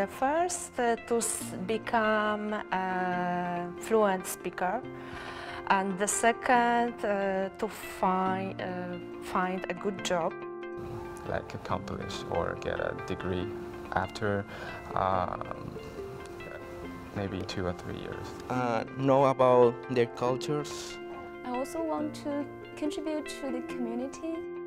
the first uh, to become a fluent speaker, and the second uh, to find uh, find a good job. like accomplish or get a degree after um, maybe two or three years. uh, know about their cultures. I also want to contribute to the community.